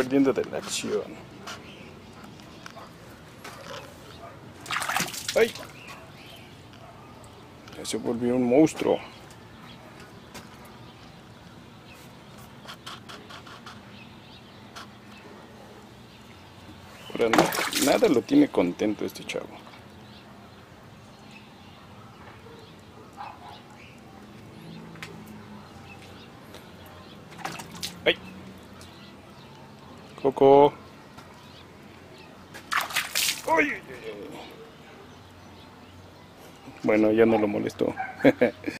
perdiendo de la acción. ¡Ay! Ya se volvió un monstruo. Ahora na- nada lo tiene contento este chavo. Coco. Bueno, ya no lo molestó.